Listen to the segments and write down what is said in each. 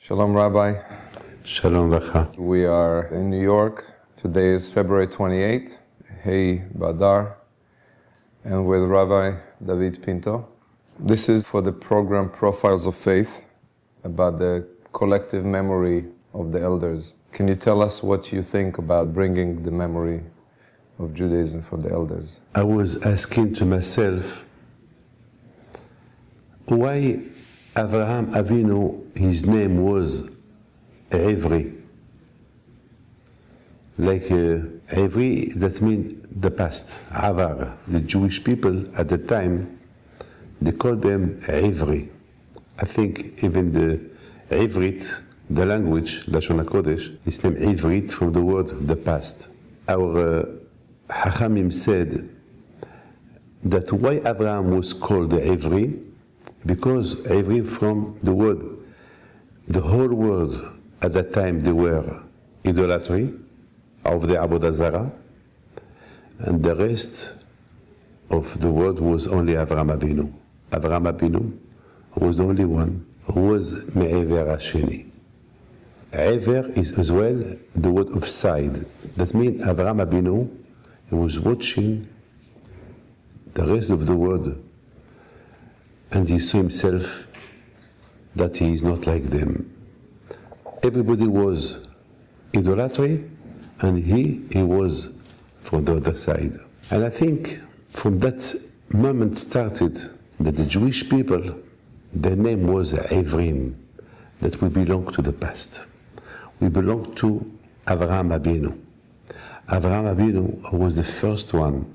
Shalom, Rabbi. Shalom Lecha. We are in New York. Today is February 28, Hey Badar, and with Rabbi David Pinto. This is for the program Profiles of Faith about the collective memory of the elders. Can you tell us what you think about bringing the memory of Judaism for the elders? I was asking to myself why Abraham Avinu, his name was Ivri. Like uh, that means the past, Avar. The Jewish people at the time, they called them Ivri. I think even the Ivrit, the language, Lashon HaKodesh, is named Ivrit from the word the past. Our uh, Hachamim said that why Abraham was called Ivri, because Ivri from the word, the whole world at that time they were idolatry of the Avodah Zarah, and the rest of the world was only Avraham Avinu. Avraham Avinu was the only one who was Me'ever Hasheni. Ever is as well the word of side. That means Avraham Avinu was watching the rest of the world and he saw himself that he is not like them. Everybody was idolatry and he, he was from the other side. And I think from that moment started that the Jewish people, their name was Ivrim, that we belong to the past. We belong to Avraham Abinu. Avraham Abinu was the first one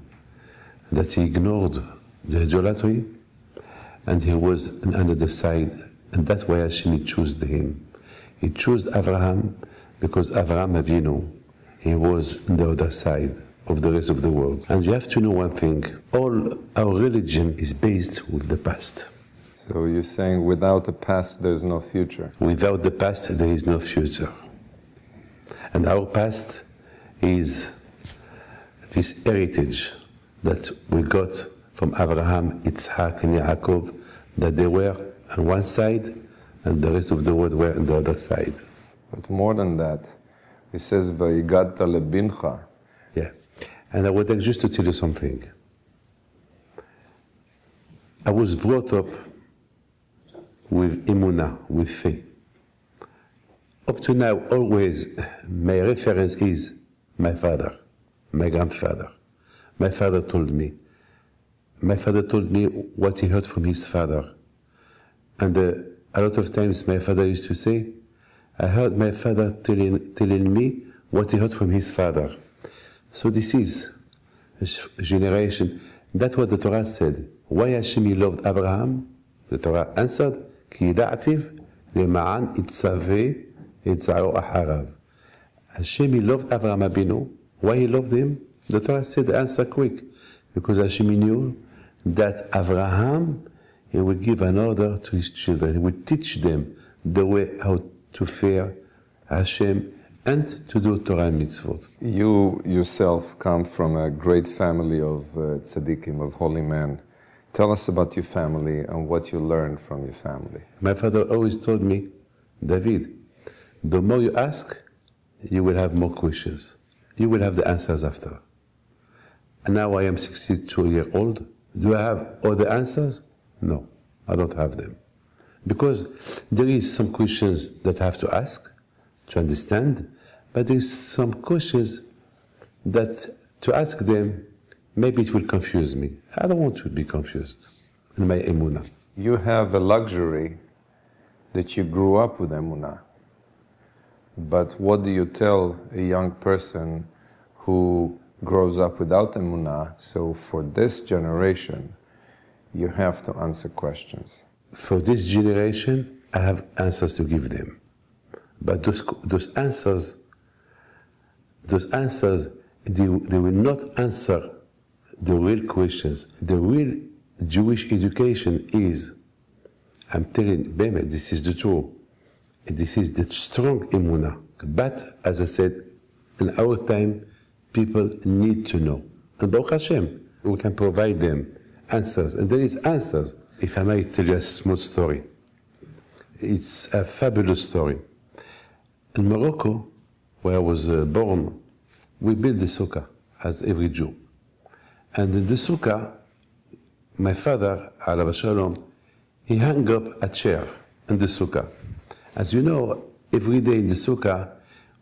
that he ignored the idolatry and he was on another side, and that's why Hashem chose him. He chose Abraham because Avraham Avinu, he was on the other side of the rest of the world. And you have to know one thing, all our religion is based with the past. So you're saying without the past, there's no future. Without the past, there is no future. And our past is this heritage that we got from Abraham, Yitzhak, and Yaakov, that they were on one side and the rest of the world were on the other side. But more than that, it says, lebincha. Yeah. And I would like just to tell you something. I was brought up with imuna, with faith. Up to now, always my reference is my father, my grandfather. My father told me My father told me what he heard from his father. And uh, a lot of times my father used to say, I heard my father telling, telling me what he heard from his father. So this is a generation. That's what the Torah said. Why Hashem loved Abraham? The Torah answered, כי ידעתיו למען יצווה יצערו אחריו. Hashem loved Abraham Abinu. Why he loved him? The Torah said the answer quick. Because Hashem knew that Abraham he would give an order to his children. He would teach them the way how to fear Hashem and to do Torah and mitzvot. You yourself come from a great family of uh, tzaddikim, of holy men. Tell us about your family and what you learned from your family. My father always told me, David, the more you ask, you will have more questions. You will have the answers after. And now I am 62 years old. Do I have all the answers? No, I don't have them. Because there is some questions that I have to ask to understand, but there is some questions that to ask them, maybe it will confuse me. I don't want to be confused in my emuna. You have a luxury that you grew up with emuna. But what do you tell a young person who grows up without emunah? So for this generation, you have to answer questions. For this generation, I have answers to give them. But those, those answers, those answers, they, they will not answer the real questions. The real Jewish education is, I'm telling Bemet, this is the truth. This is the strong emunah. But as I said, in our time, people need to know. And Baruch Hashem, we can provide them answers. And there is answers. If I may tell you a small story. it's a fabulous story. In Morocco, where I was uh, born, we built the sukkah, as every Jew. And in the sukkah, my father, Alav Shalom, he hung up a chair in the sukkah. As you know, every day in the sukkah,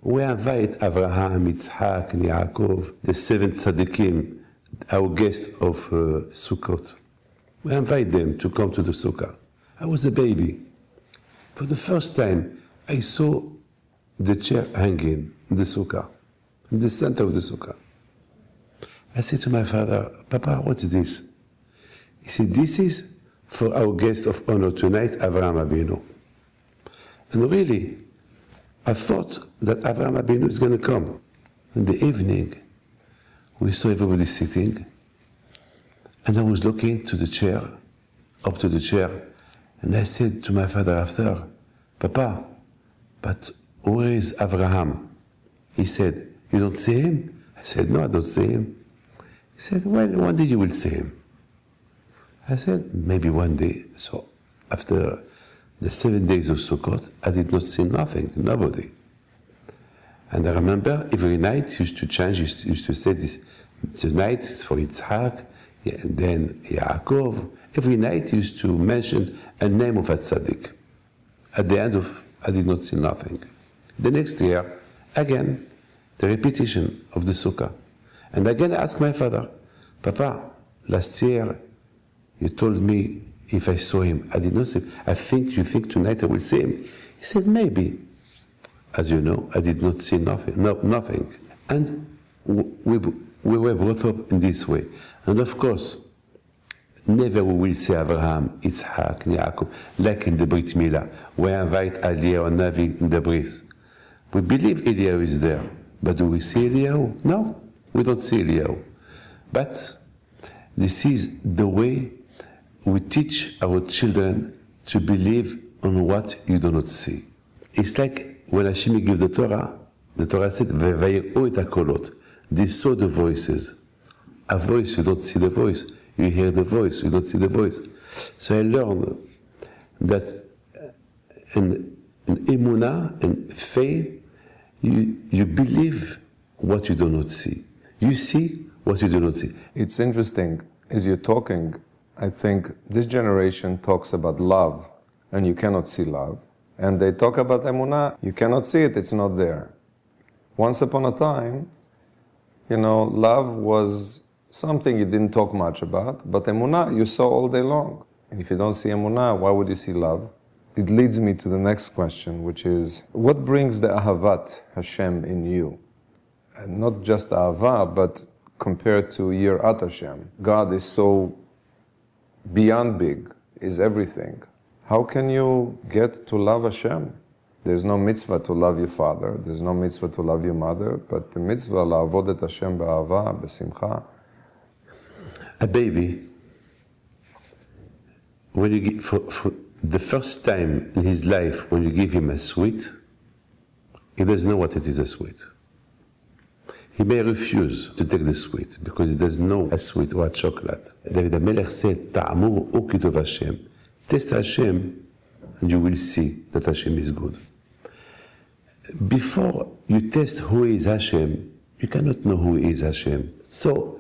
we invite Abraham, and Yaakov, the seven tzaddikim, our guests of uh, Sukkot. We invite them to come to the sukkah. I was a baby. For the first time, I saw the chair hanging in the sukkah, in the center of the sukkah. I said to my father, Papa, what's this? He said, This is for our guest of honor tonight, Avraham Avinu. And really, I thought that Avraham Abinu is going to come. In the evening, we saw everybody sitting, and I was looking to the chair, up to the chair, and I said to my father after, Papa, but where is Avraham? He said, You don't see him? I said, No, I don't see him. He said, Well, one day you will see him. I said, Maybe one day. So after the seven days of Sukkot, I did not see nothing, nobody. And I remember every night used to change, used, used to say this, tonight for it's for Yitzhak, and then Yaakov. Every night used to mention a name of a tzaddik. At the end of, I did not see nothing. The next year, again, the repetition of the sukkah. And again, I asked my father, Papa, last year you told me if I saw him. I did not see him. I think you think tonight I will see him. He said, maybe. As you know, I did not see nothing. No, nothing. And we, we were brought up in this way. And of course, never we will see Abraham, Yitzhak, Yaakov, like in the Brit Milah. We invite Eliyahu and Navi in the bris. We believe Eliyahu is there, but do we see Eliyahu? No, we don't see Eliyahu. But this is the way we teach our children to believe on what you do not see. It's like when Hashem gave the Torah, the Torah said, kolot. They saw the voices. A voice, you don't see the voice. You hear the voice, you don't see the voice. So I learned that uh, in, in Emunah, in faith, you, you believe what you do not see. You see what you do not see. It's interesting, as you're talking, I think this generation talks about love, and you cannot see love. And they talk about emunah, you cannot see it, it's not there. Once upon a time, you know, love was something you didn't talk much about, but emunah you saw all day long. And if you don't see emunah, why would you see love? It leads me to the next question, which is what brings the ahavat Hashem in you? And not just ahava, but compared to yirat Hashem. God is so beyond big, is everything. How can you get to love Hashem? There's no mitzvah to love your father, there's no mitzvah to love your mother, but the mitzvah לעבוד את Hashem באהבה, בשמחה. A baby, when you give, for, for the first time in his life, when you give him a sweet, he doesn't know what it is a sweet. He may refuse to take the sweet because he doesn't know a sweet or a chocolate. David HaMelech said, Ta'amur ukitov Hashem. Taste Hashem and you will see that Hashem is good. Before you test who is Hashem, you cannot know who is Hashem. So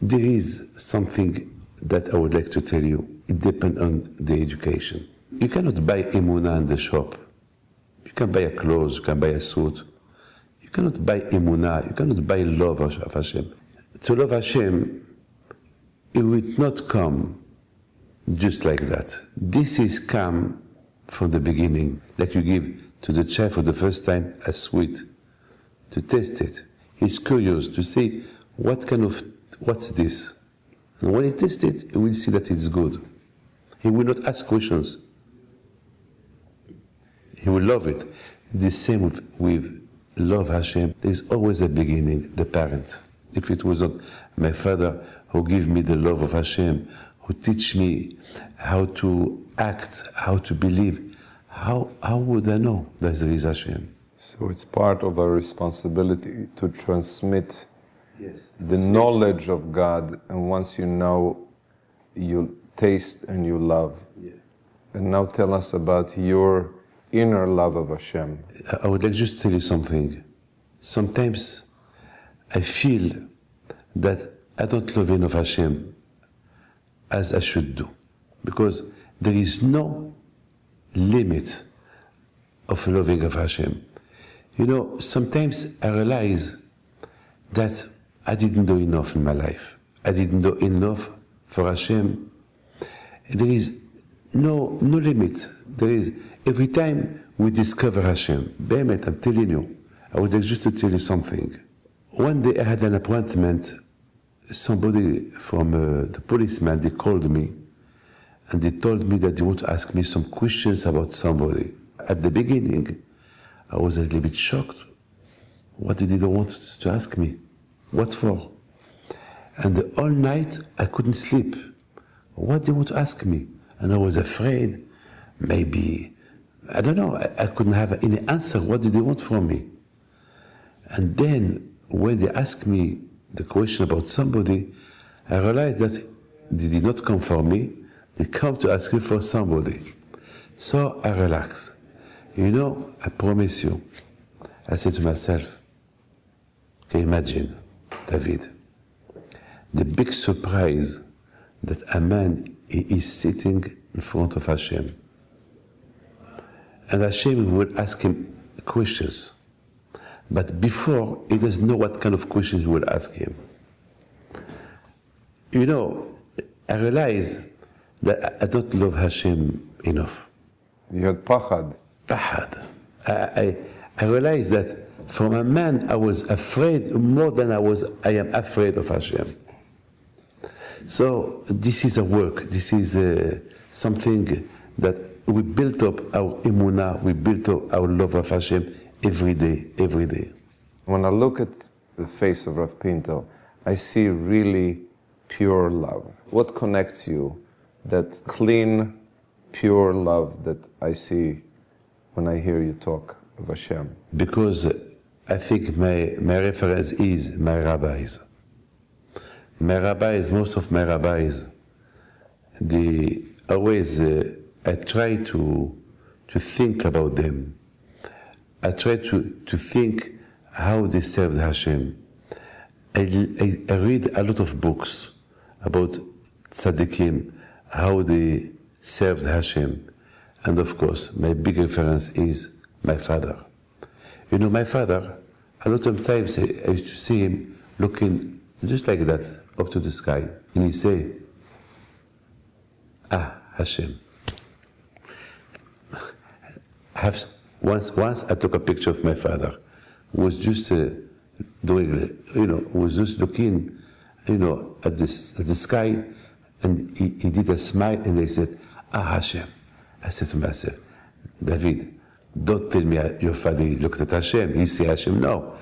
there is something that I would like to tell you. It depends on the education. You cannot buy emuna in the shop. You can buy a clothes, you can buy a suit, you cannot buy emunah, you cannot buy love of Hashem. To love Hashem, it will not come just like that. This is come from the beginning, like you give to the child for the first time a sweet to test it. He's curious to see what kind of what's this. And when he tests it, he will see that it's good. He will not ask questions. He will love it. The same with, with love Hashem, there is always a beginning, the parent. If it was not my father who gave me the love of Hashem, who teach me how to act, how to believe, how, how would I know that there is Hashem? So it's part of our responsibility to transmit yes, the knowledge of God, and once you know, you taste and you love. Yeah. And now tell us about your inner love of Hashem? I would like just to tell you something. Sometimes I feel that I don't love enough Hashem as I should do. Because there is no limit of loving of Hashem. You know, sometimes I realize that I didn't do enough in my life. I didn't do enough for Hashem. There is no no limit. There is every time we discover Hashem. Bemet, I'm telling you. I would like just to tell you something. One day I had an appointment. Somebody from uh, the policeman they called me, and they told me that they want to ask me some questions about somebody. At the beginning, I was a little bit shocked. What did they want to ask me? What for? And all night I couldn't sleep. What they want to ask me? And I was afraid, maybe, I don't know, I, I couldn't have any answer. What did they want from me? And then when they asked me the question about somebody, I realized that they did not come for me, they come to ask me for somebody. So I relaxed. You know, I promise you, I said to myself, can you imagine, David, the big surprise that a man is sitting in front of Hashem. And Hashem will ask him questions. But before, he doesn't know what kind of questions he will ask him. You know, I realize that I don't love Hashem enough. You had pachad. Pahad. I, I, I realized that from a man I was afraid more than I was I am afraid of Hashem. So this is a work. This is uh, something that we built up our imuna, we built up our love of Hashem every day, every day. When I look at the face of Rav Pinto, I see really pure love. What connects you? That clean, pure love that I see when I hear you talk of Hashem. Because I think my, my reference is my rabbis. My rabbis, most of my rabbis, they always, uh, I try to, to think about them. I try to, to think how they served Hashem. I, I, I read a lot of books about tzaddikim, how they served Hashem. And of course, my big reference is my father. You know, my father, a lot of times I used to see him looking just like that up to the sky, and he say, "Ah, Hashem." Have once, once I took a picture of my father, who was just uh, doing, you know, was just looking, you know, at this at the sky, and he, he did a smile, and they said, "Ah, Hashem." I said to myself, David, don't tell me your father looked at Hashem, he see Hashem. No,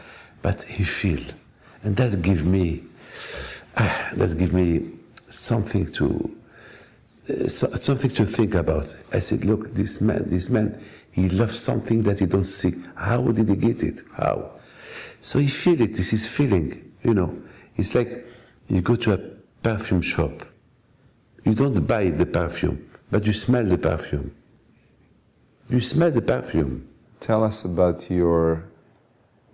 but he feel, and that give me, ah, that give me something to, uh, so, something to think about. I said, look, this man, this man, he loves something that he don't see. How did he get it? How? So he feel it. This is feeling. You know, it's like you go to a perfume shop. You don't buy the perfume but you smell the perfume. You smell the perfume. Tell us about your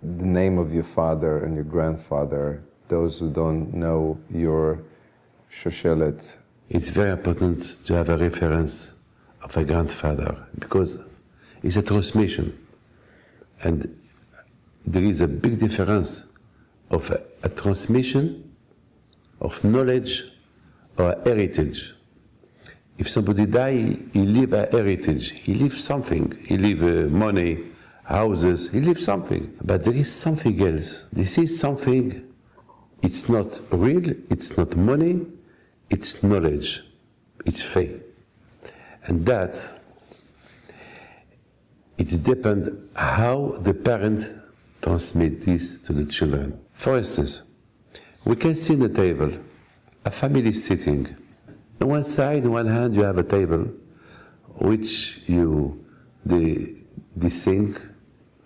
the name of your father and your grandfather. Those who don't know your shalshelet. It's very important to have a reference of a grandfather because it's a transmission, and there is a big difference of a, a transmission of knowledge or heritage if somebody die, he leave a heritage. He leave something. He leave uh, money, houses. He leave something. But there is something else. This is something. It's not real. It's not money. It's knowledge. It's faith. And that it depends how the parent transmit this to the children. For instance, we can see in the table a family sitting on one side, on one hand, you have a table which you the, the sink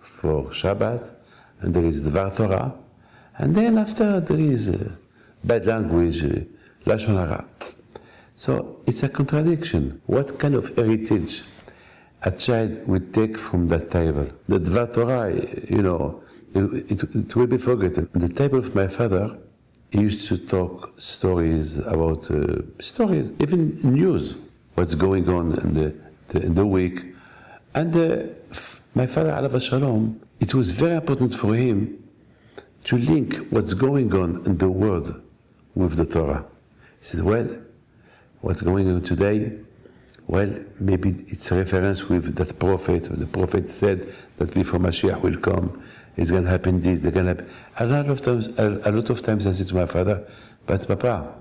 for Shabbat, and there is the Torah, and then after there is uh, bad language, uh, Lashon Hara. So it's a contradiction. What kind of heritage a child would take from that table. The Dvar Torah, you know, it, it, it, will be forgotten. The table of my father, he used to talk stories about uh, stories, even news, what's going on in the, the in the week. And uh, my father, Alav Shalom, it was very important for him to link what's going on in the world with the Torah. He said, well, what's going on today? Well, maybe it's a reference with that prophet. The prophet said that before Mashiach will come, it's going to happen this, it's going to happen. A lot of times, a, a, lot of times I say to my father, but Papa,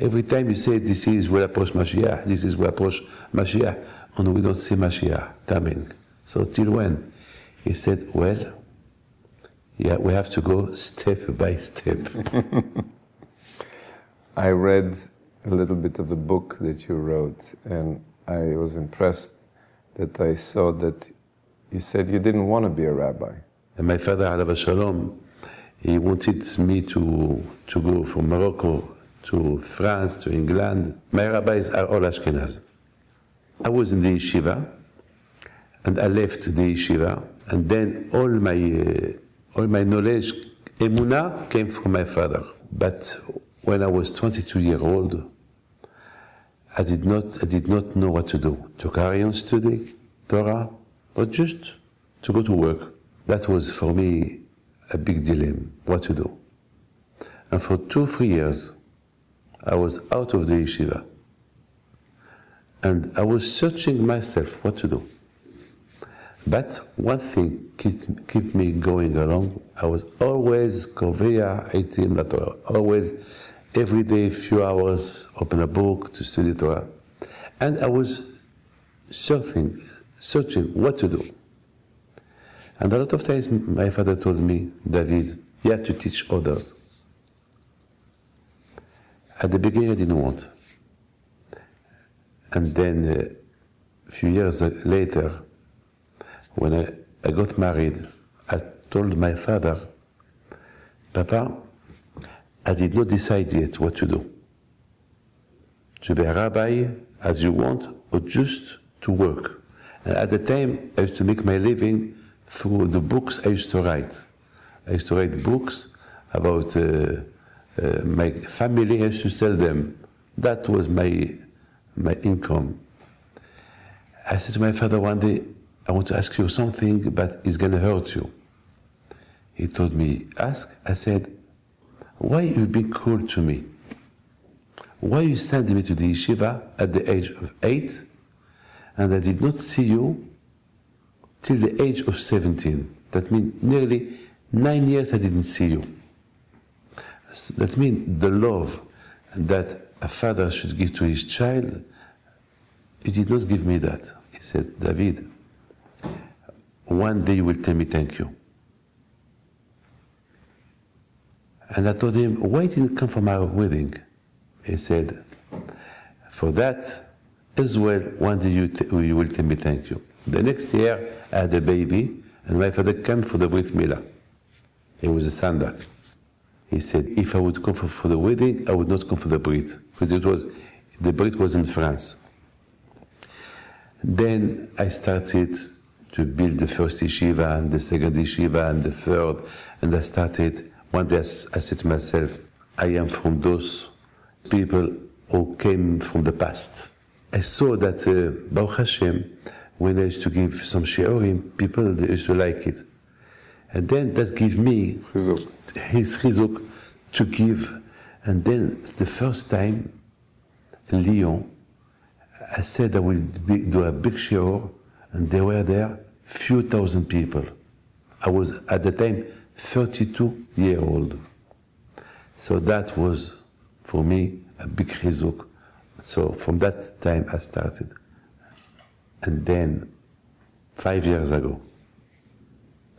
every time you say this is will approach Mashiach, this is will approach Mashiach, and we don't see Mashiach coming. So till when? He said, well, yeah, we have to go step by step. I read a little bit of the book that you wrote, and I was impressed that I saw that you said you didn't want to be a rabbi. And my father, Alav Shalom, he wanted me to, to go from Morocco to France, to England. My rabbis are all Ashkenaz. I was in the yeshiva, and I left the yeshiva, and then all my, uh, all my knowledge, emuna, came from my father. But when I was 22 years old, I did not, I did not know what to do. To carry on studying Torah, or just to go to work. That was for me a big dilemma, what to do. And for two, three years, I was out of the yeshiva. And I was searching myself what to do. But one thing kept, me going along. I was always Kovea Itim, always every day, few hours, open a book to study Torah. And I was searching, searching what to do. And a lot of times my father told me, David, you have to teach others. At the beginning, I didn't want. And then uh, a few years later, when I, I got married, I told my father, Papa, I did not decide yet what to do. To be a rabbi as you want, or just to work. And at the time, I used to make my living through the books I used to write. I used to write books about uh, uh, my family, I used to sell them. That was my, my income. I said to my father one day, I want to ask you something, but it's going to hurt you. He told me, ask. I said, why you've been cruel to me? Why you sent me to the yeshiva at the age of eight, and I did not see you till the age of 17. That means nearly nine years I didn't see you. That means the love that a father should give to his child, he did not give me that. He said, David, one day you will tell me thank you. And I told him, why didn't you come for my wedding? He said, for that as well, one day you, you will tell me thank you. The next year, I had a baby, and my father came for the Brit Milah. He was a Sunday. He said, if I would come for, for, the wedding, I would not come for the Brit, because it was, the Brit was in France. Then I started to build the first yeshiva, and the second yeshiva, and the third, and I started one day I said to myself, I am from those people who came from the past. I saw that uh, Baruch Hashem, when I used to give some shiurim, people they used to like it. And then that gave me chizuk. his chizuk to give. And then the first time in Lyon, I said I will be, do a big shiur, and they were there, few thousand people. I was at the time 32 year old. So that was for me a big chizuk. So from that time I started. And then five years ago,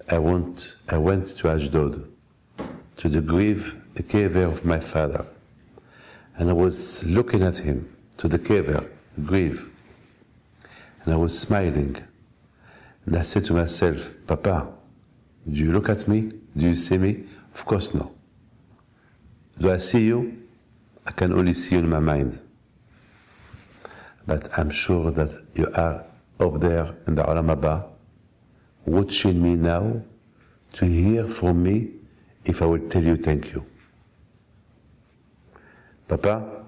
I went, I went to Ashdod to the grave, the kever of my father. And I was looking at him, to the kever, grave. And I was smiling. And I said to myself, Papa, do you look at me? Do you see me? Of course no. Do I see you? I can only see you in my mind. But I'm sure that you are up there in the Olam Haba, watching me now to hear from me if I will tell you thank you. Papa,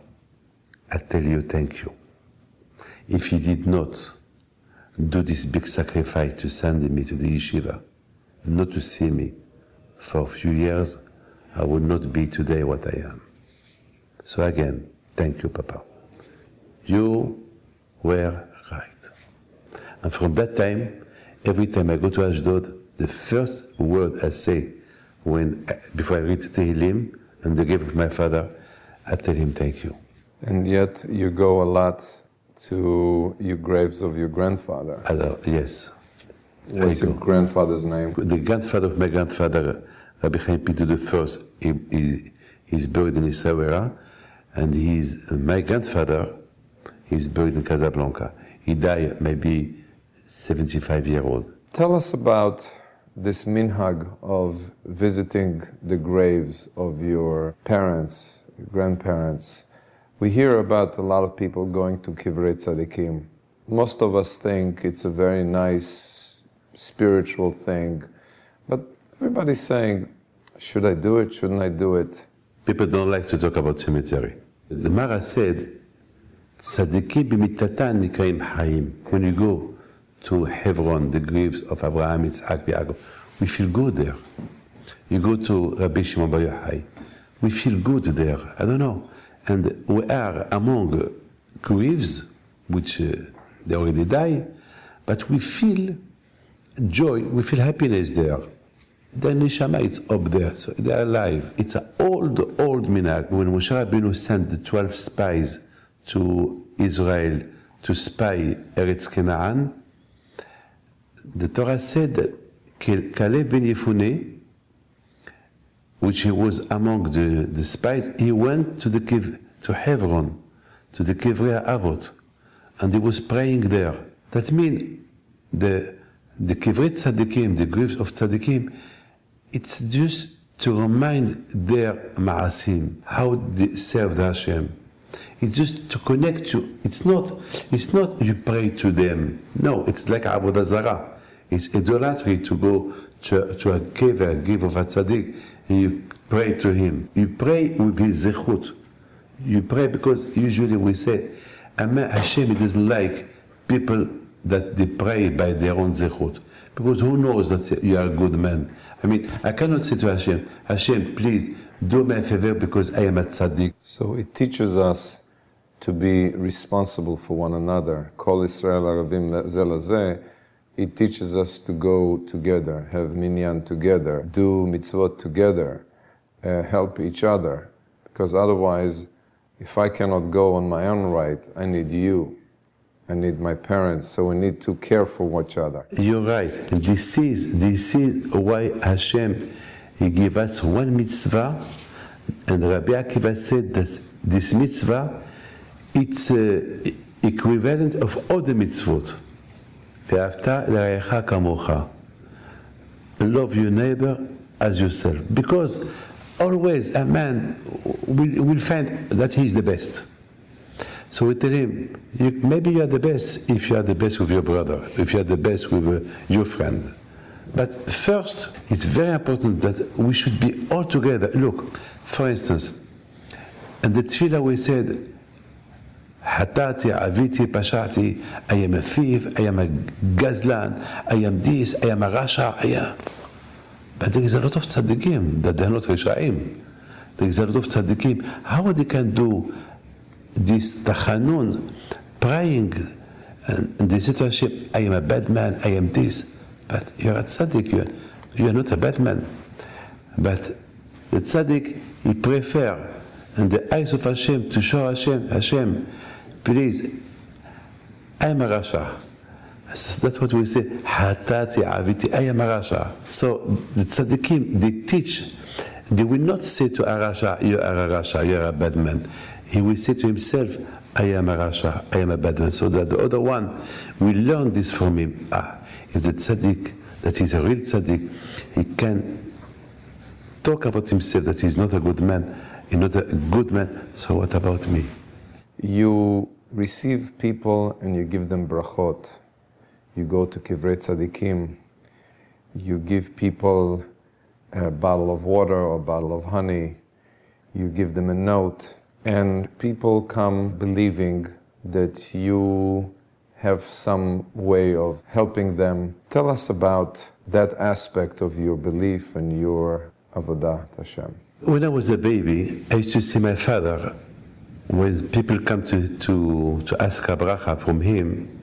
I tell you thank you. If you did not do this big sacrifice to send me to the yeshiva, not to see me for a few years, I would not be today what I am. So again, thank you, Papa. You were right. And from that time, every time I go to Ashdod, the first word I say when before I read Tehillim and the gift of my father, I tell him thank you. And yet you go a lot to your graves of your grandfather. Yes. What's your grandfather's name? The grandfather of my grandfather, Rabbi Chaim Pinto I, he, he's buried in Essaouira, and he's, my grandfather, he's buried in Casablanca. He died maybe 75 year old. Tell us about this minhag of visiting the graves of your parents, your grandparents. We hear about a lot of people going to Kivrei Tzadikim. Most of us think it's a very nice spiritual thing, everybody's saying, should I do it? Shouldn't I do it? People don't like to talk about cemetery. The Mara said, Tzadikim b'mitatan nikaim hayim. When you go to Hebron, the graves of Abraham, Isaac, Yaakov, we feel good there. You go to Rabbi Shimon Bar Yochai, we feel good there. I don't know. And we are among graves, which uh, they already die, but we feel joy, we feel happiness there. The neshama is up there, so they are alive. It's an old, old minhag. When Moshe Rabbeinu sent the 12 spies to Israel to spy Eretz Canaan, the Torah said that Caleb ben Yefune, which he was among the, the spies, he went to the to Hebron, to the Kivrei Avot, and he was praying there. That means the the Kivrei Tzadikim, the graves of Tzadikim, it's just to remind their Ma'asim, how they served Hashem. It's just to connect you. It's not, it's not you pray to them. No, it's like Avodah Zarah. It's idolatry to go to, to a cave, a of a tzaddik, and you pray to him. You pray with his zechut. You pray because usually we say, Hashem doesn't like people that they pray by their own zechut. Because who knows that you are a good man? I mean, I cannot say to Hashem, Hashem, please do me a favor because I am a tzaddik. So it teaches us to be responsible for one another. Kol Israel Aravim it teaches us to go together, have minyan together, do mitzvot together, uh, help each other. Because otherwise, if I cannot go on my own right, I need you. I need my parents, so we need to care for each other. You're right. This is this is why Hashem He gave us one mitzvah, and Rabbi Akiva said that this mitzvah it's uh, equivalent of all the mitzvot. Love your neighbor as yourself, because always a man will, will find that he is the best. So we tell him, you, maybe you are the best if you are the best with your brother, if you are the best with uh, your friend. But first, it's very important that we should be all together. Look, for instance, in the tefillah we said, Hatati, Aviti, Pashati, I am a thief, I am a Gazlan, I am this, I am a Rasha, I am. But there is a lot of tzaddikim that they are not Rishaim. There is a lot of tzaddikim. How they can do this tachanun, praying, and say to I am a bad man, I am this. But you're a tzaddik, you are, you are not a bad man. But the tzaddik, he prefer in the eyes of Hashem to show Hashem, Hashem, Please, I'm a Rasha. That's what we say. Hatati aviti, I am a Rasha. So the tzaddikim, they teach. They will not say to a Rasha, you are a Rasha, you are a bad man. He will say to himself, I am a Rasha, I am a bad man. So that the other one will learn this from him. Ah, if the tzaddik, that he's a real tzaddik, he can talk about himself that he's not a good man, he's not a good man. So what about me? You receive people and you give them brachot. you go to Kivrei Tzadikim, you give people a bottle of water or a bottle of honey, you give them a note, and people come believing that you have some way of helping them. Tell us about that aspect of your belief and your avodah Hashem. When I was a baby, I used to see my father. When people come to, to, to ask a bracha from him,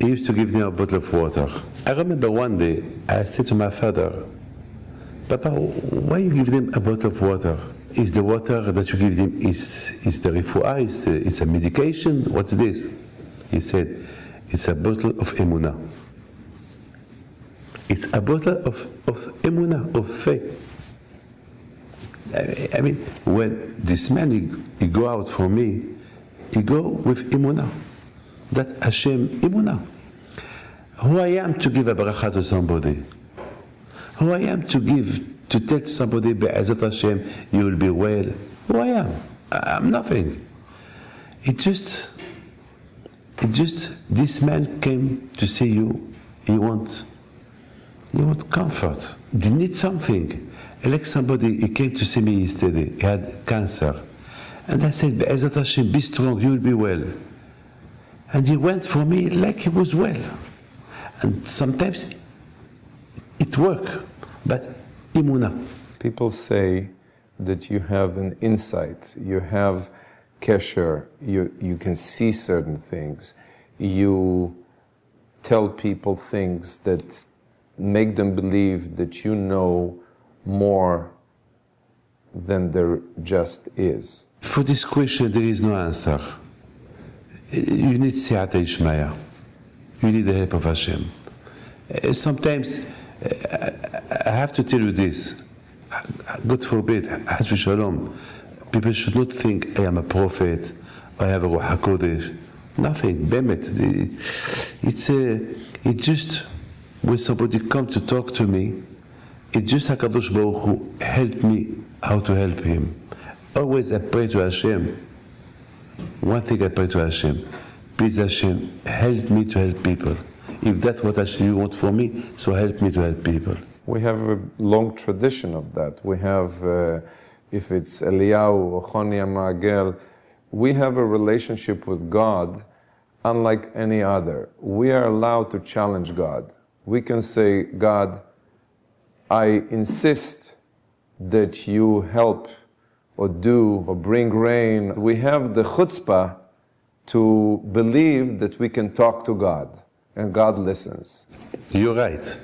he used to give them a bottle of water. I remember one day I said to my father, Papa, why you give them a bottle of water? Is the water that you give them is, is the refuah? Is, uh, is a medication? What's this? He said, it's a bottle of emunah. It's a bottle of, of emunah, of faith. I, I mean, when this man, he, he go out for me, he go with emunah. That Hashem, emunah. Who I am to give a bracha to somebody. Who I am to give, to tell somebody, Be'ezat Hashem, you will be well. Who I am. I'm nothing. It just, it just, this man came to see you. He wants, he want comfort. He need something. Like somebody, he came to see me yesterday. He had cancer. And I said, Be'ezat Hashem, be strong, you will be well. And he went for me like he was well. And sometimes it worked, but imuna. People say that you have an insight, you have kesher, you, you can see certain things, you tell people things that make them believe that you know more than there just is. For this question, there is no answer. You need siyata dishmaya. You need the help of Hashem. Uh, Sometimes I have to tell you this. God forbid, Hasbi Shalom, people should not think I am a prophet, I have a Ruach HaKodesh. Nothing, Bemet. It's a, it just, when somebody come to talk to me, it just HaKadosh Baruch Hu helped me how to help him. Always I pray to Hashem. One thing I pray to Hashem. Please Hashem, help me to help people. If that's what you want for me, so help me to help people. We have a long tradition of that. We have, uh, if it's Eliyahu or Ma'agel, we have a relationship with God unlike any other. We are allowed to challenge God. We can say, God, I insist that you help or do or bring rain. We have the chutzpah to believe that we can talk to God and God listens. You're right.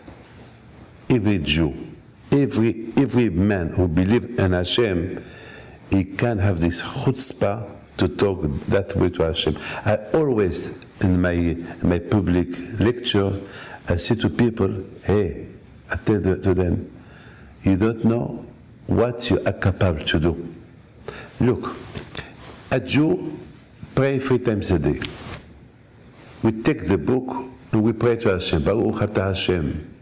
Every Jew, every every man who believes in Hashem, he can have this chutzpah to talk that way to Hashem. I always, in my my public lecture, I say to people, hey, I tell to them, you don't know what you are capable to do. Look, a Jew pray three times a day. We take the book and we pray to Hashem. Baruch Ata Hashem.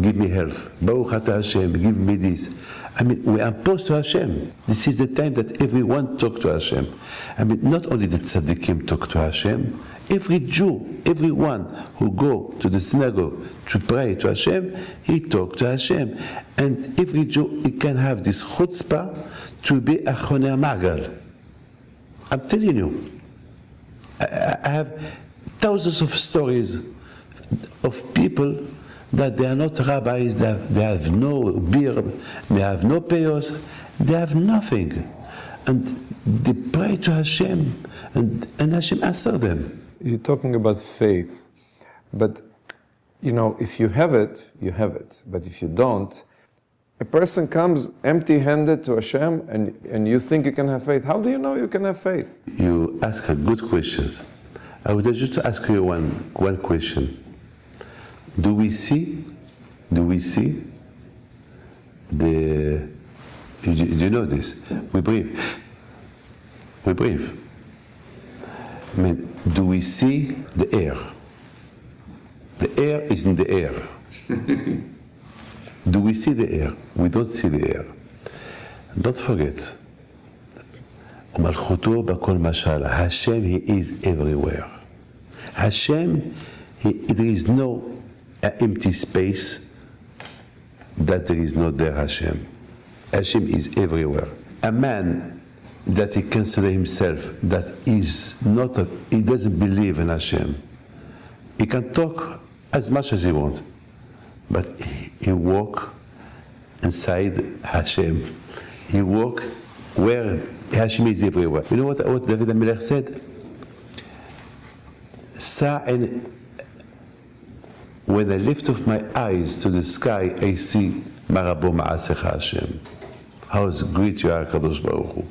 Give me health. Baruch Ata Hashem. Give me this. I mean, we are opposed to Hashem. This is the time that everyone talk to Hashem. I mean, not only the tzaddikim talk to Hashem, every Jew, everyone who go to the synagogue to pray to Hashem, he talk to Hashem. And every Jew, he can have this chutzpah to be a Choni HaMe'agel. I'm telling you. I I have thousands of stories of people that they are not rabbis, they have, they have no beard, they have no payos, they have nothing. And they pray to Hashem, and, and Hashem answer them. You're talking about faith, but you know, if you have it, you have it. But if you don't, a person comes empty handed to Hashem and, and you think you can have faith. How do you know you can have faith? You ask her good questions. I would just ask you one, one question. Do we see, do we see the, you, you know this, we breathe. We breathe. I mean, do we see the air? The air is in the air. do we see the air? We don't see the air. Don't forget, ומלכותו בכל משל. Hashem, He is everywhere. Hashem, he, there is no uh, empty space that there is not there Hashem. Hashem is everywhere. A man that he consider himself that is not a, he doesn't believe in Hashem. He can talk as much as he wants, but he, he walk inside Hashem. He walk where Hashem is everywhere. You know what, what David HaMelech said? Sa'in, when I lift up my eyes to the sky, I see Marabo Ma'asecha Hashem. How great you are, Kadosh Baruch Hu.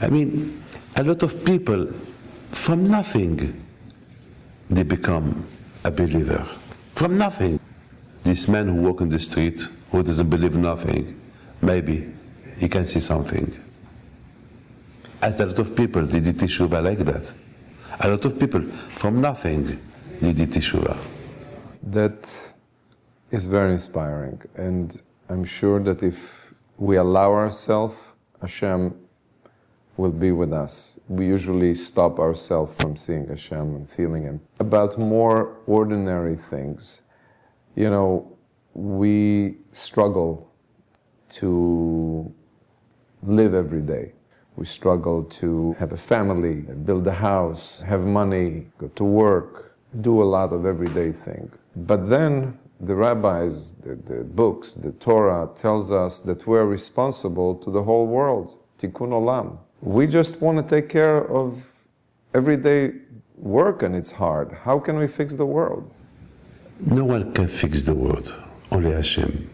I mean, a lot of people, from nothing, they become a believer. From nothing. This man who walk in the street, who doesn't believe nothing, maybe he can see something. As a lot of people, did teshuva like that. A lot of people, from nothing, did teshuva. That is very inspiring. And I'm sure that if we allow ourselves, Hashem will be with us. We usually stop ourselves from seeing Hashem and feeling Him. About more ordinary things, you know, we struggle to live every day. We struggle to have a family, build a house, have money, go to work, do a lot of everyday things. But then the rabbis, the, the, books, the Torah tells us that we're responsible to the whole world. Tikkun olam. We just want to take care of everyday work and it's hard. How can we fix the world? No one can fix the world, only Hashem.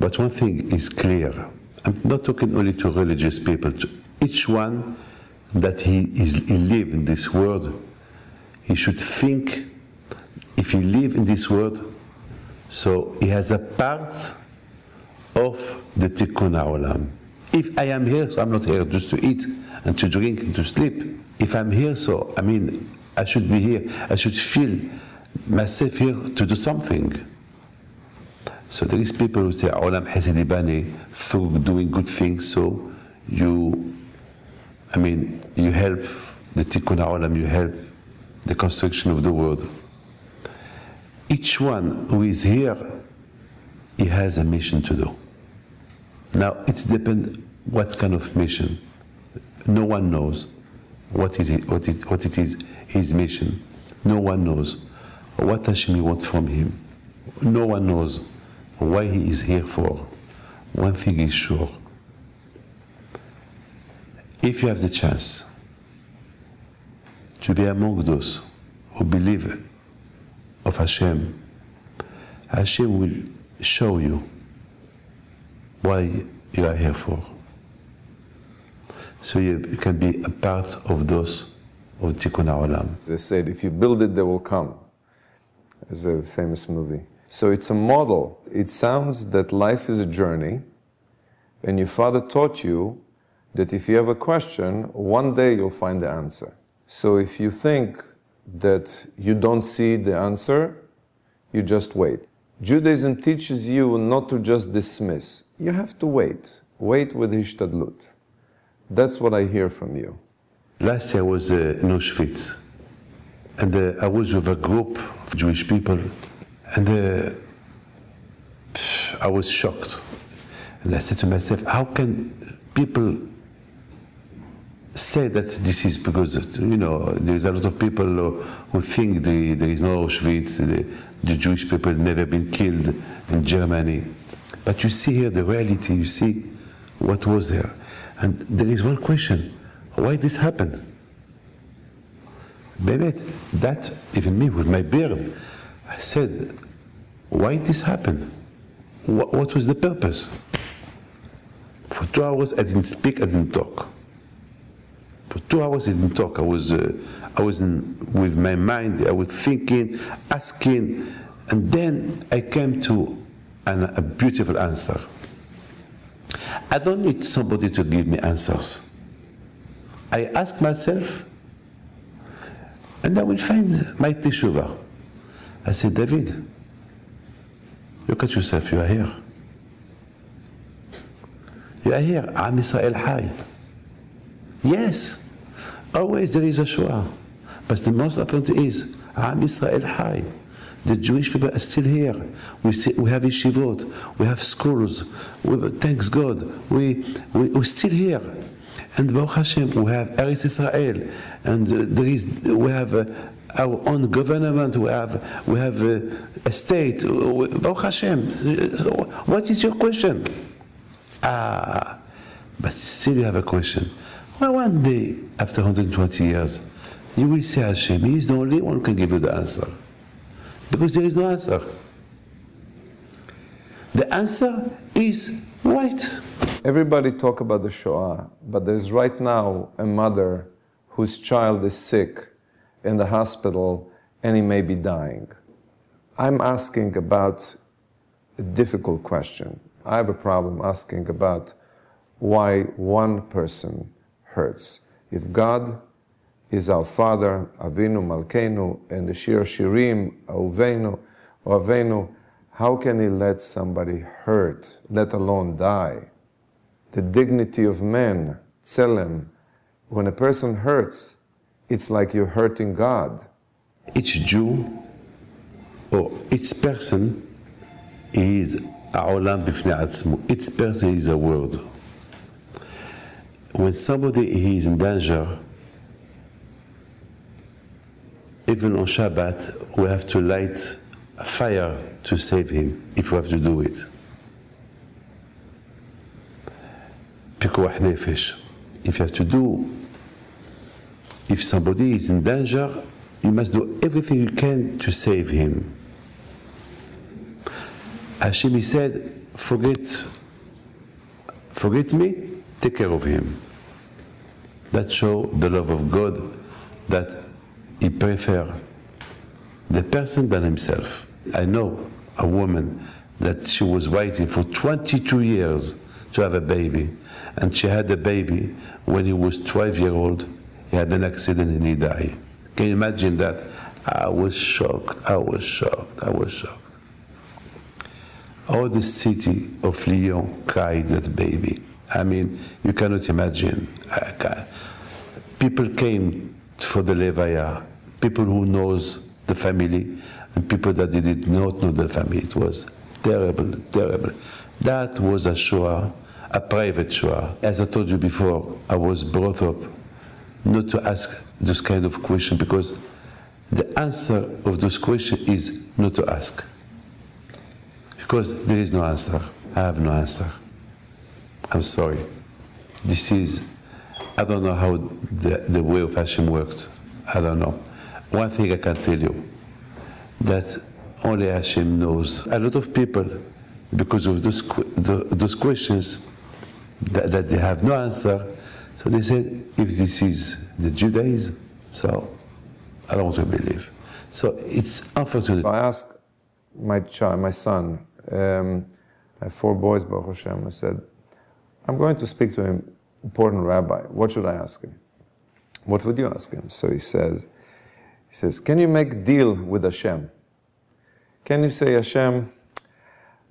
But one thing is clear. I'm not talking only to religious people, to each one that he is he live in this world, he should think if he live in this world, so he has a part of the tikkun olam. If I am here, so I'm not here just to eat and to drink and to sleep. If I'm here, so I mean, I should be here. I should feel myself here to do something. So there is people who say, Hasidi Bani, through doing good things, so you, I mean, you help the Tikkun Olam, you help the construction of the world. Each one who is here, he has a mission to do. Now, it's depend what kind of mission. No one knows what is it, what, it, what it is, his mission. No one knows what Hashem wants from him. No one knows why he is here for. One thing is sure. If you have the chance to be among those who believe of Hashem, Hashem will show you why you are here for. So you, can be a part of those of Tikkun Olam. They said, if you build it, they will come. It's a famous movie. So it's a model. It sounds that life is a journey, and your father taught you that if you have a question, one day you'll find the answer. So if you think that you don't see the answer, you just wait. Judaism teaches you not to just dismiss. You have to wait. Wait with hishtadlut. That's what I hear from you. Last year I was uh, in Auschwitz, and uh, I was with a group of Jewish people, and uh, I was shocked. And I said to myself, how can people say that this is because, you know, there's a lot of people who think the, there is no Auschwitz, the, the Jewish people never been killed in Germany. But you see here the reality, you see what was there. And there is one question why this happened? Maybe that, even me with my beard, I said, why did this happened? What, what was the purpose? For two hours I didn't speak, I didn't talk. For two hours I didn't talk. I was, uh, I was in, with my mind, I was thinking, asking, and then I came to an, a beautiful answer. I don't need somebody to give me answers. I ask myself, and I will find my teshuva. I said, David, look at yourself, you are here. You are here, Am Israel Chai. Yes, always there is a Shoah. But the most important is, Am Israel Chai. The Jewish people are still here. We, see, we have yeshivot, we have schools, we, thanks God, we, we, we're still here. And Baruch Hashem, we have Eretz Israel, and uh, there is, we have uh, our own government, we have, we have uh, a state. Baruch Hashem, what is your question? Ah, but still you have a question. Well, one day, after 120 years, you will say Hashem, He is the only one who can give you the answer. Because there is no answer. The answer is right. Everybody talk about the Shoah, but there's right now a mother whose child is sick in the hospital and he may be dying. I'm asking about a difficult question. I have a problem asking about why one person hurts. If God is our Father, Avinu Malkeinu, and the Shir Shirim, Avinu, Avinu, how can He let somebody hurt, let alone die? The dignity of man, Tselem, when a person hurts, it's like you're hurting God. Each Jew or each person is העולם בפני עצמו. Each person is a word. When somebody is in danger, even on Shabbat, we have to light a fire to save him, if we have to do it. Pikuach nefesh. If you have to do, if somebody is in danger, you must do everything you can to save him. Hashem said, forget, forget me, take care of him. That show the love of God that he prefer the person than himself. I know a woman that she was waiting for 22 years to have a baby, and she had a baby when he was 12 years old. Had an accident and he died. Can you imagine that? I was shocked. I was shocked. I was shocked. All the city of Lyon cried that baby. I mean, you cannot imagine. People came for the Levaya, people who knows the family and people that did not know the family. It was terrible, terrible. That was a Shoah, a private Shoah. As I told you before, I was brought up not to ask this kind of question because the answer of this question is not to ask. Because there is no answer. I have no answer. I'm sorry. This is I don't know how the, the way of Hashem works. I don't know. One thing I can tell you, that only Hashem knows. A lot of people, because of those, those questions, that, that they have no answer, so they said, if this is the Judaism, so I don't want to believe. So it's unfortunate. I asked my child, my son, um, I have four boys, Baruch Hashem, I said, I'm going to speak to an important rabbi, what should I ask him? What would you ask him? So he says, he says, can you make deal with Hashem? Can you say, Hashem,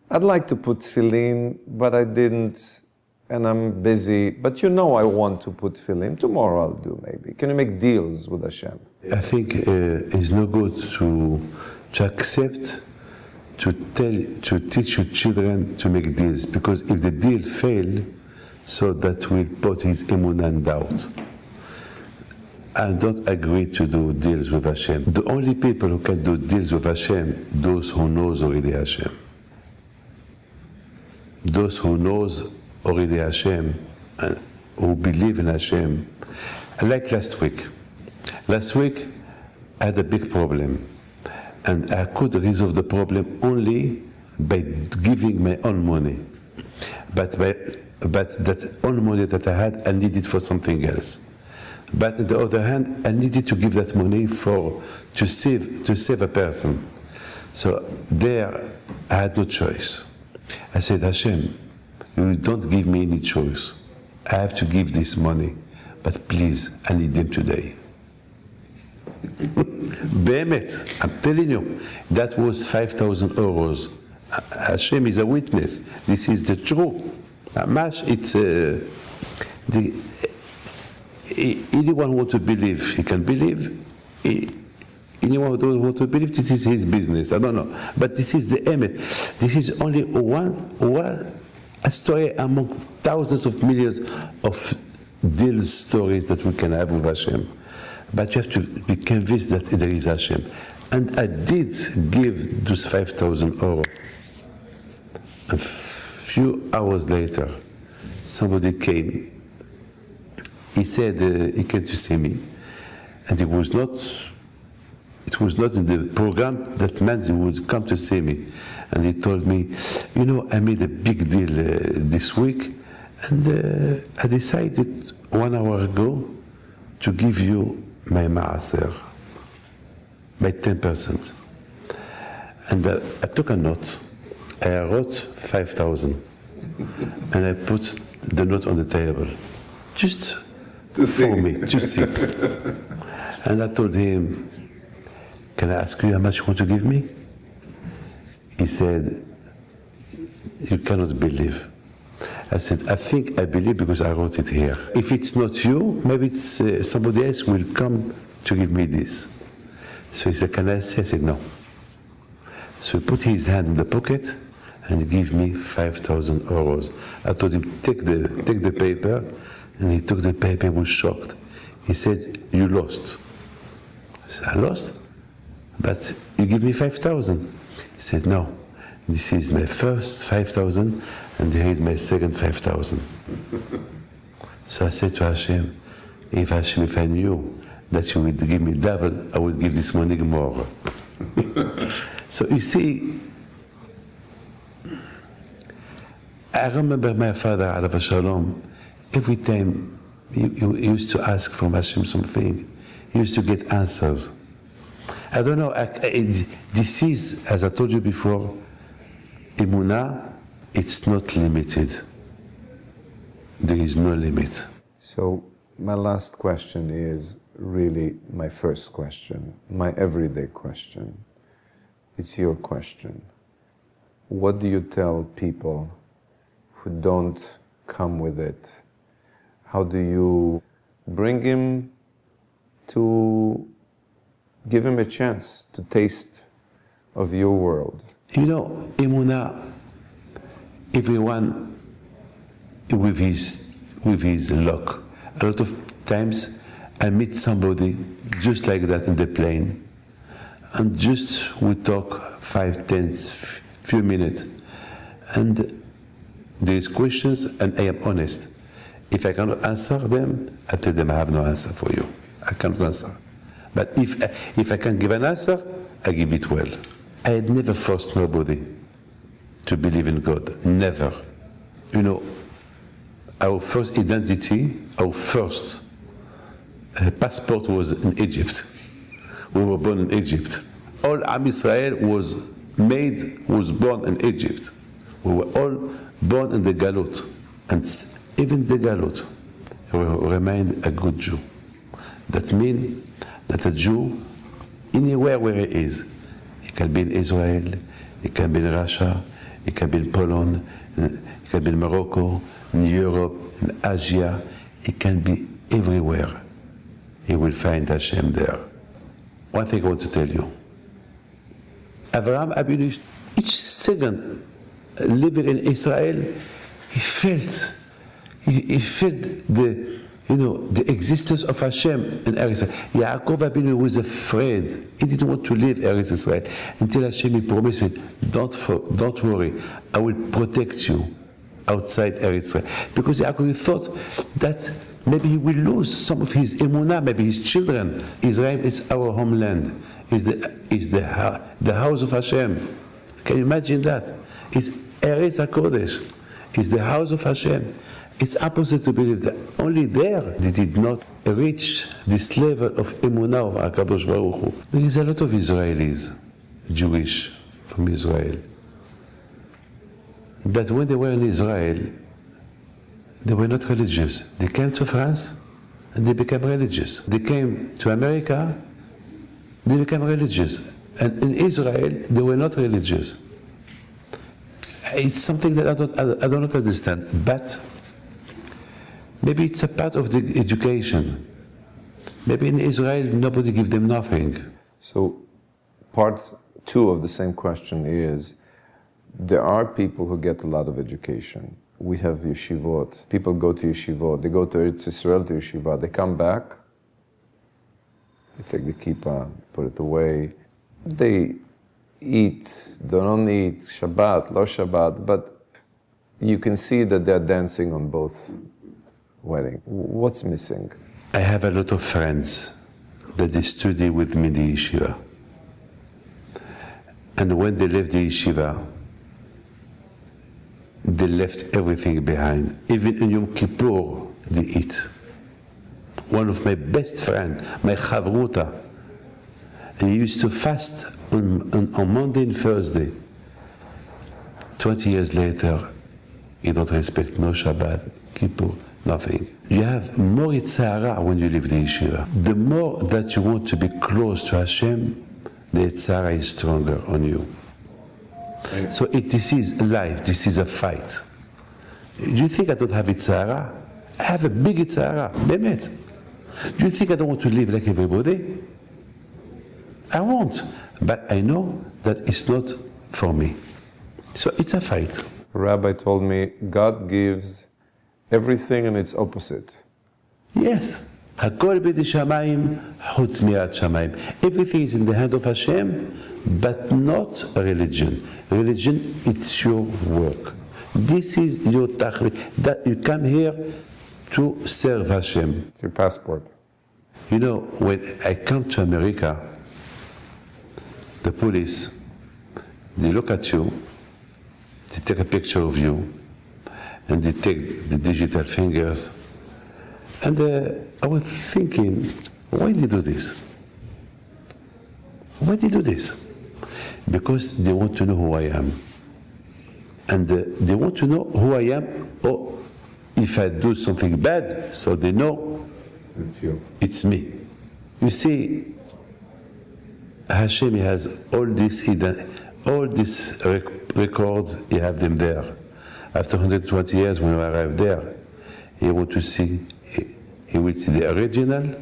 I'd like to put tefillin, but I didn't, and I'm busy. But you know I want to put tefillin. Tomorrow I'll do maybe. Can you make deals with Hashem? I think uh, it's no good to to accept to tell to teach your children to make deals because if the deal fail, so that will put his imun in doubt. I don't agree to do deals with Hashem. The only people who can do deals with Hashem, those who knows already Hashem. Those who knows already Hashem, and who believe in Hashem. Like last week. Last week, I had a big problem. And I could resolve the problem only by giving my own money. But by but that own money that I had, I needed for something else. But on the other hand, I needed to give that money for to save to save a person. So there, I had no choice. I said, Hashem, you don't give me any choice. I have to give this money, but please, I need them today. Bemet, I'm telling you, that was 5,000 euros. Hashem is a witness. This is the truth. Mash, it's uh, the anyone who wants to believe, he can believe. anyone who doesn't want to believe this is his business. I don't know. But this is the image. This is only one, one a story among thousands of millions of deal stories that we can have with Hashem. But you have to be convinced that there is Hashem. And I did give those 5,000 euro. A few hours later, somebody came. He said uh, he came to see me, and it was not. It was not in the program that meant he would come to see me, and he told me, you know, I made a big deal uh, this week, and uh, I decided one hour ago to give you my maaser by 10%. And uh, I took a note. I wrote 5,000. and I put the note on the table. Just To see. for me, to see. and I told him, Can I ask you how much you want to give me? He said, You cannot believe. I said, I think I believe because I wrote it here. If it's not you, maybe it's uh, somebody else will come to give me this. So he said, Can I say? I said, No. So he put his hand in the pocket and give me 5,000 euros. I told him, take the, take the paper. And he took the paper, was shocked. He said, You lost. I said, I lost? But you give me 5,000. He said, No. This is my first 5,000 and here is my second 5,000. so I said to Hashem, if Hashem, if I knew that you would give me double, I would give this money more. so you see, I remember my father, Alav Shalom, every time he, he used to ask from Hashem something, he used to get answers. I don't know, eh, I, this is, as I told you before, emunah, it's not limited. There is no limit. So, my last question is really my first question, my everyday question. It's your question. What do you tell people who don't come with it? How do you bring him to give him a chance to taste of your world? You know, emunah, everyone with his, with his luck. A lot of times I meet somebody just like that in the plane, and just we talk five, ten, few minutes, and there is questions, and I am honest. If I cannot answer them, I tell them I have no answer for you. I cannot answer. But if, if I can give an answer, I give it well. I had never forced nobody to believe in God. Never. You know, our first identity, our first uh, passport was in Egypt. We were born in Egypt. All Am Israel was made, was born in Egypt. We were all born in the Galut. And even the Galut remained a good Jew. That means that a Jew, anywhere where he is, he can be in Israel, he can be in Russia, he can be in Poland, he can be in Morocco, in Europe, in Asia, he can be everywhere. He will find Hashem there. One thing I want to tell you. Abraham Abinu, each second living in Israel, he felt, he, he felt the, you know, the existence of Hashem in Eretz Israel. Yaakov Abinu was afraid. He didn't want to leave Eretz Israel until Hashem he promised me, don't, for, don't worry, I will protect you outside Eretz Israel. Because Yaakov thought that maybe he will lose some of his emunah, maybe his children. Israel is our homeland, is the, is the, the house of Hashem. Can you imagine that? It's Eretz HaKodesh, is the house of Hashem. It's opposite to believe that only there they did not reach this level of emunah of HaKadosh Baruch Hu. There is a lot of Israelis, Jewish, from Israel. But when they were in Israel, they were not religious. They came to France and they became religious. They came to America, they became religious. And in Israel, they were not religious. It's something that I don't, I do not understand. But maybe it's a part of the education. Maybe in Israel, nobody give them nothing. So, part two of the same question is there are people who get a lot of education. We have yeshivot. People go to yeshivot. They go to Eretz Israel to yeshiva. They come back. They take the kippah, put it away. They eat. They don't eat Shabbat, lo Shabbat, but you can see that they're dancing on both wedding. What's missing? I have a lot of friends that they study with me the yeshiva. And when they left the yeshiva, they left everything behind. Even in Yom Kippur, they eat. One of my best friends, my chavruta, he used to fast on, on, on Monday and Thursday. 20 years later, he don't respect no Shabbat, Kippur, nothing. You have more yetzer hara when you leave the yeshiva. The more that you want to be close to Hashem, the yetzer hara is stronger on you. So it, this is life, this is a fight. Do you think I don't have yetzer hara? I have a big yetzer hara, Bemet. Do you think I don't want to live like everybody? I won't. But I know that it's not for me. So it's a fight. Rabbi told me God gives everything and its opposite. Yes. הכל בידי שמיים חוץ מיד שמיים. Everything is in the hand of Hashem, but not religion. Religion, it's your work. This is your tachli. That you come here to serve Hashem. It's your passport. You know, when I come to America, the police, they look at you, they take a picture of you, and they take the digital fingers. And uh, I was thinking, why do they do this? Why do they do this? Because they want to know who I am. And uh, they want to know who I am, or if I do something bad, so they know It's you. it's me. You see, Hashem has all these hidden, all these rec- records. He have them there. After 120 years, when I arrive there, he want to see. He, he will see the original,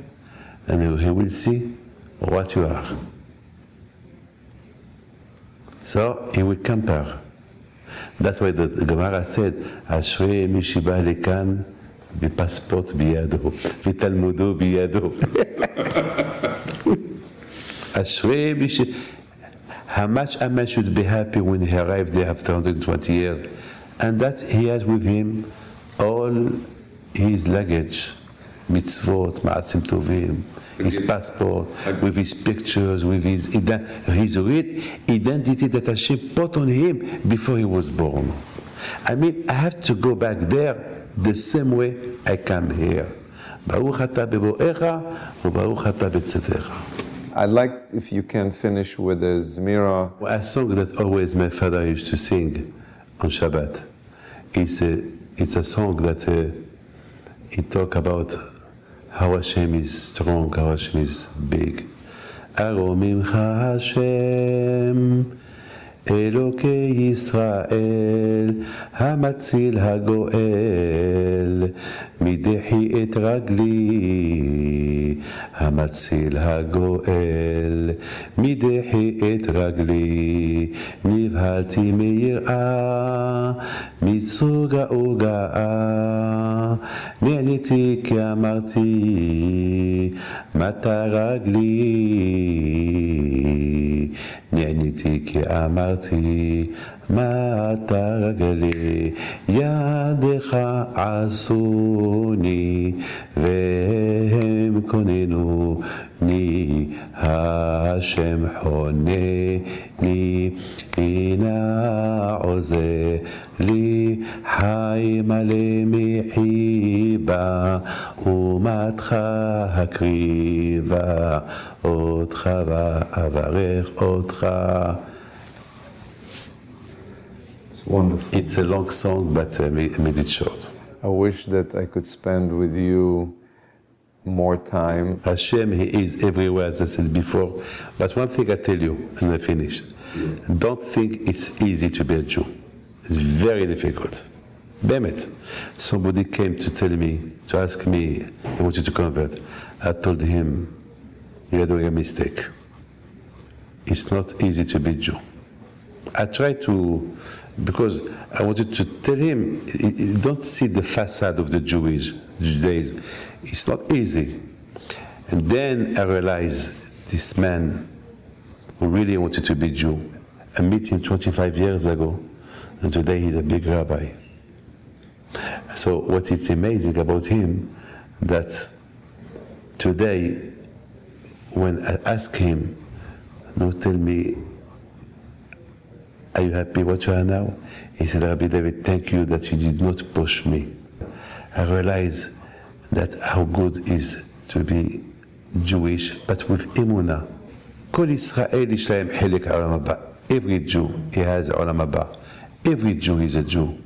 and he will see what you are. So he will compare. That's why the, the Gemara said, "Ashrei mi shiba lekan בפספורט בידו, ותלמודו בידו. אשרי מי ש... How much a man should be happy when he arrived there after 120 years. And that he has with him all his luggage, mitzvot, ma'asim tovim, his passport, with his pictures, with his, ident- his real identity that Hashem put on him before he was born. I mean, I have to go back there the same way I come here. ברוך אתה בבואך וברוך אתה בצאתך. I'd like if you can finish with a Zmira. A song that always my father used to sing on Shabbat. It's a, it's a song that uh, it talk about how Hashem is strong, how Hashem is big. Aro Hashem אלוקי ישראל, המציל הגואל, מדחי את רגלי, המציל הגואל, מדחי את רגלי, נבהלתי מיראה, מצוגה וגאה, נעניתי כי אמרתי, מטה רגלי, נעניתי כי אמרתי, מטה רגלי, ידך עשוני, והם כוננוני, ni Hashem ina oze li hakriva It's wonderful. It's a long song, but I made it short. I wish that I could spend with you more time. Hashem, He is everywhere, as I said before. But one thing I tell you, and I finished. Don't think it's easy to be a Jew. It's very difficult. Bemet. Somebody came to tell me, to ask me, I want you to convert. I told him, You're doing a mistake. It's not easy to be Jew. I tried to, because I wanted to tell him, don't see the facade of the Jewish Judaism. It's not easy. And then I realized this man who really wanted to be Jew. I met him 25 years ago, and today he's a big rabbi. So what is amazing about him that today, when I ask him, no, tell me, are you happy what you are now? He said, Rabbi David, thank you that you did not push me. I realize that how good is to be Jewish, but with emunah. Every Jew, he has olam haba. Every Jew is a Jew.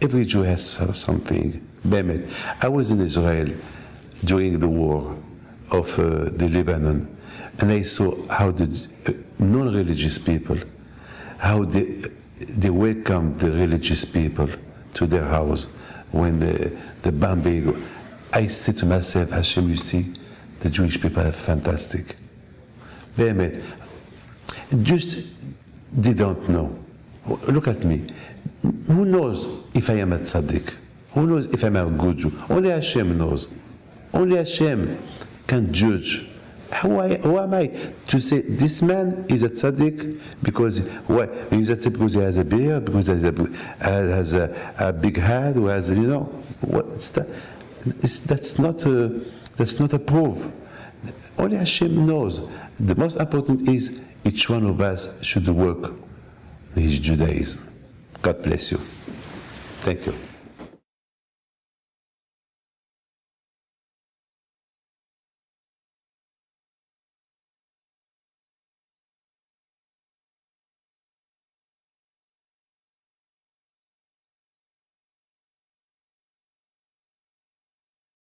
Every Jew has something. I was in Israel during the war of uh, the Lebanon, and I saw how the uh, non-religious people, how they, they welcomed the religious people to their house when the, the bombing I said to myself, Hashem, you see, the Jewish people are fantastic. באמת. Just they don't know. Look at me. Who knows if I am a tzaddik? Who knows if I'm a good Jew? Only Hashem knows. Only Hashem can judge. Who, I, who am I to say this man is a tzaddik because why? Is that because he has a beard, because he has a, has a, a big head, or has you know? What's that? It's, That's not a, that's not a proof. Only Hashem knows. The most important is each one of us should work his Judaism. God bless you. Thank you.